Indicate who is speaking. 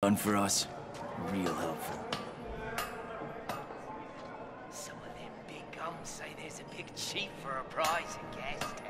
Speaker 1: done for us. Real helpful.
Speaker 2: Some of them big gums say there's a big chief for a prize against.